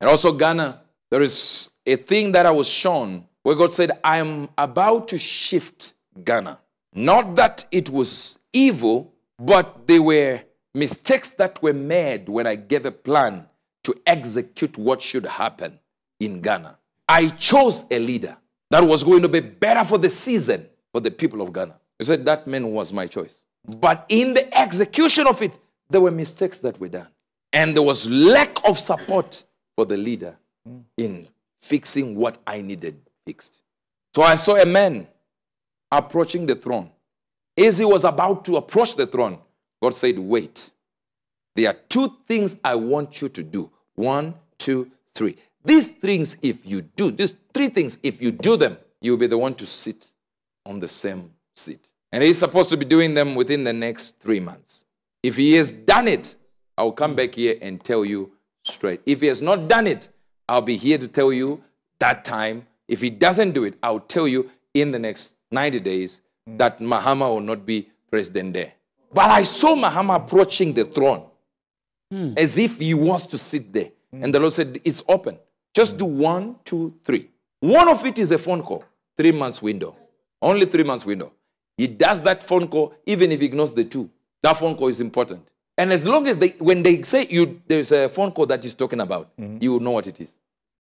And also Ghana, there is a thing that I was shown where God said, I am about to shift Ghana. Not that it was evil, but there were mistakes that were made when I gave a plan to execute what should happen in Ghana. I chose a leader that was going to be better for the season for the people of Ghana. He said that man was my choice. But in the execution of it, there were mistakes that were done. And there was lack of support for the leader hmm. in fixing what I needed fixed. So I saw a man approaching the throne. As he was about to approach the throne, God said, Wait. There are two things I want you to do. One, two, three. These things, if you do, these three things, if you do them, you'll be the one to sit on the same seat. And he's supposed to be doing them within the next three months. If he has done it, I'll come back here and tell you straight. If he has not done it, I'll be here to tell you that time. If he doesn't do it, I'll tell you in the next 90 days that Mahama will not be president there. But I saw Mahama approaching the throne hmm. as if he wants to sit there. Hmm. And the Lord said, It's open. Just do one, two, three. One of it is a phone call, three months window. Only three months window. He does that phone call even if he ignores the two. That phone call is important. And as long as they, when they say you, there's a phone call that he's talking about, mm-hmm. you will know what it is.